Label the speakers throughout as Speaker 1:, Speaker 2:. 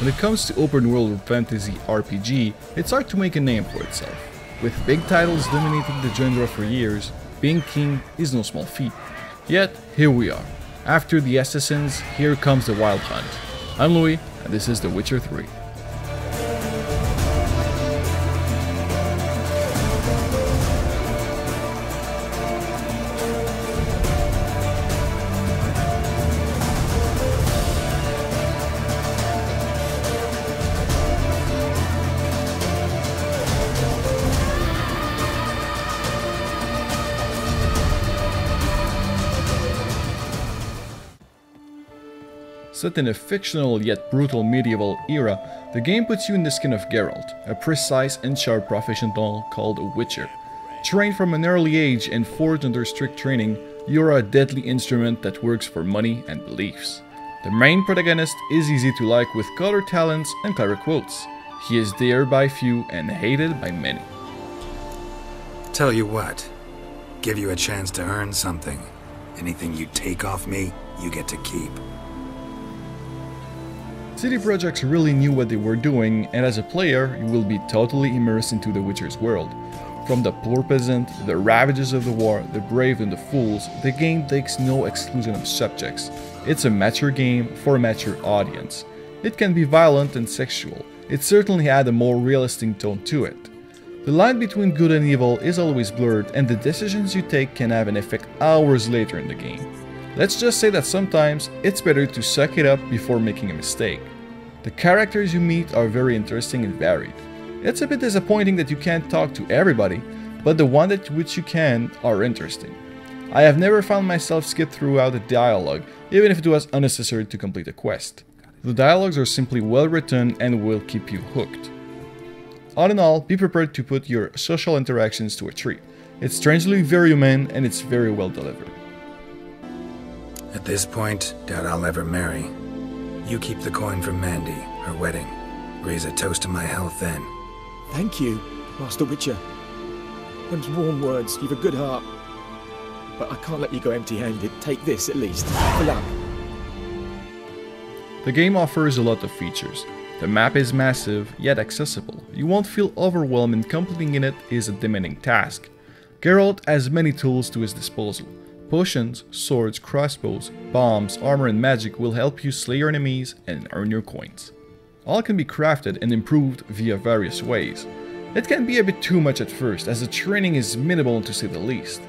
Speaker 1: When it comes to open world fantasy RPG, it's hard to make a name for itself. With big titles dominating the genre for years, being king is no small feat. Yet, here we are. After the Assassins, here comes the Wild Hunt. I'm Louis, and this is The Witcher 3. Set in a fictional yet brutal medieval era, the game puts you in the skin of Geralt, a precise and sharp professional called a Witcher. Trained from an early age and forged under strict training, you're a deadly instrument that works for money and beliefs. The main protagonist is easy to like with color talents and clever quotes. He is dared by few and hated by many.
Speaker 2: Tell you what, give you a chance to earn something. Anything you take off me, you get to keep.
Speaker 1: CD Projects really knew what they were doing, and as a player, you will be totally immersed into The Witcher's world. From the poor peasant, the ravages of the war, the brave and the fools, the game takes no exclusion of subjects. It's a mature game for a mature audience. It can be violent and sexual. It certainly had a more realistic tone to it. The line between good and evil is always blurred, and the decisions you take can have an effect hours later in the game. Let's just say that sometimes it's better to suck it up before making a mistake. The characters you meet are very interesting and varied. It's a bit disappointing that you can't talk to everybody, but the one that which you can are interesting. I have never found myself skip throughout a dialogue, even if it was unnecessary to complete a quest. The dialogues are simply well written and will keep you hooked. All in all, be prepared to put your social interactions to a treat. It's strangely very human and it's very well delivered.
Speaker 2: At this point, doubt I'll ever marry. You keep the coin from Mandy, her wedding. Raise a toast to my health then.
Speaker 3: Thank you, Master Witcher. Them's warm words. You've a good heart. But I can't let you go empty-handed. Take this, at least. For luck.
Speaker 1: The game offers a lot of features. The map is massive, yet accessible. You won't feel overwhelmed and completing it is a demanding task. Geralt has many tools to his disposal. Potions, swords, crossbows, bombs, armor and magic will help you slay your enemies and earn your coins. All can be crafted and improved via various ways. It can be a bit too much at first as the training is minimal to say the least.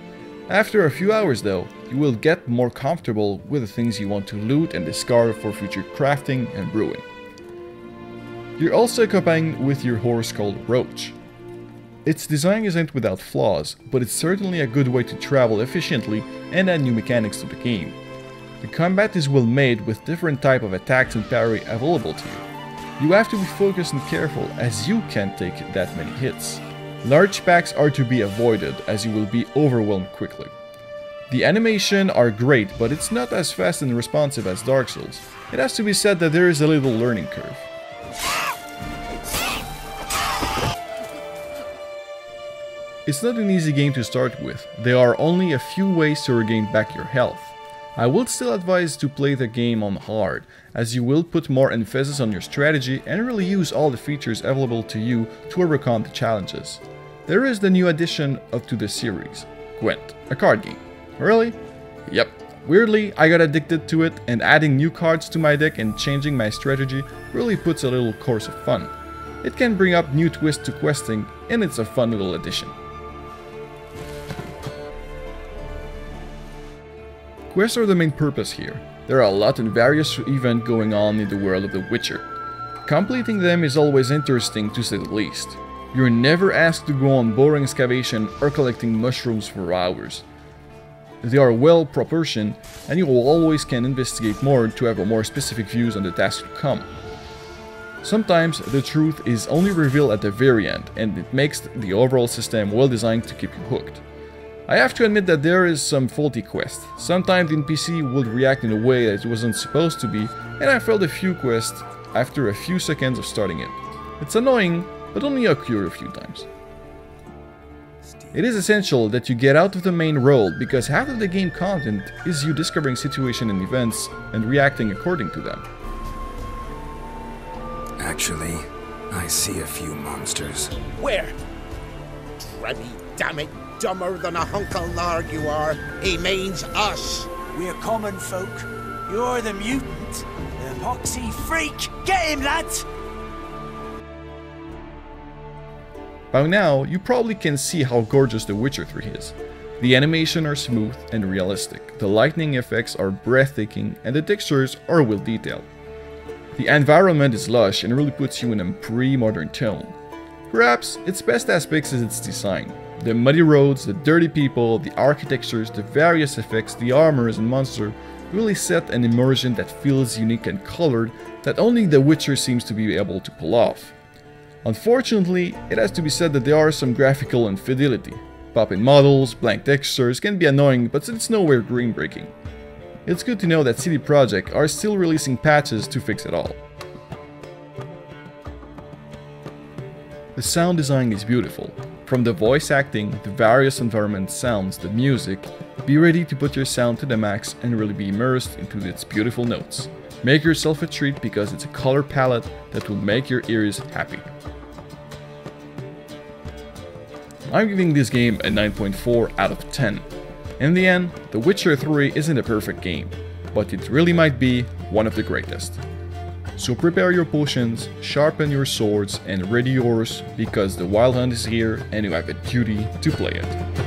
Speaker 1: After a few hours though, you will get more comfortable with the things you want to loot and discard for future crafting and brewing. You're also accompanied with your horse called Roach. Its design isn't without flaws, but it's certainly a good way to travel efficiently and add new mechanics to the game. The combat is well made with different type of attacks and parry available to you. You have to be focused and careful as you can't take that many hits. Large packs are to be avoided as you will be overwhelmed quickly. The animation are great, but it's not as fast and responsive as Dark Souls. It has to be said that there is a little learning curve. It's not an easy game to start with, there are only a few ways to regain back your health. I would still advise to play the game on hard, as you will put more emphasis on your strategy and really use all the features available to you to overcome the challenges. There is the new addition of to the series, Gwent, a card game. Really? Yep. Weirdly, I got addicted to it and adding new cards to my deck and changing my strategy really puts a little course of fun. It can bring up new twists to questing and it's a fun little addition. Quests are the main purpose here. There are a lot and various events going on in the world of The Witcher. Completing them is always interesting to say the least. You're never asked to go on boring excavation or collecting mushrooms for hours. They are well proportioned and you always can investigate more to have a more specific views on the task to come. Sometimes the truth is only revealed at the very end and it makes the overall system well designed to keep you hooked. I have to admit that there is some faulty quest. Sometimes the NPC would react in a way that it wasn't supposed to be, and I failed a few quests after a few seconds of starting it. It's annoying, but only occurred a few times. It is essential that you get out of the main role because half of the game content is you discovering situation and events and reacting according to them.
Speaker 2: Actually, I see a few monsters.
Speaker 4: Where? Drabby, damn it, dumber than a hunk of larg you are. He means us.
Speaker 5: We're common folk. You're the mutant, the poxy freak. Get him, lads!
Speaker 1: By now, you probably can see how gorgeous The Witcher 3 is. The animation are smooth and realistic, the lightning effects are breathtaking, and the textures are well detailed. The environment is lush and really puts you in a pre-modern tone. Perhaps its best aspects is its design. The muddy roads, the dirty people, the architectures, the various effects, the armors and monsters really set an immersion that feels unique and colored that only The Witcher seems to be able to pull off. Unfortunately, it has to be said that there are some graphical infidelity. Popping models, blank textures can be annoying, but it's nowhere green-breaking. It's good to know that CD Projekt are still releasing patches to fix it all. The sound design is beautiful. From the voice acting, the various environment sounds, the music, be ready to put your sound to the max and really be immersed into its beautiful notes. Make yourself a treat because it's a color palette that will make your ears happy. I'm giving this game a 9.4 out of 10. In the end, The Witcher 3 isn't a perfect game, but it really might be one of the greatest. So prepare your potions, sharpen your swords and ready yours because the Wild Hunt is here and you have a duty to play it.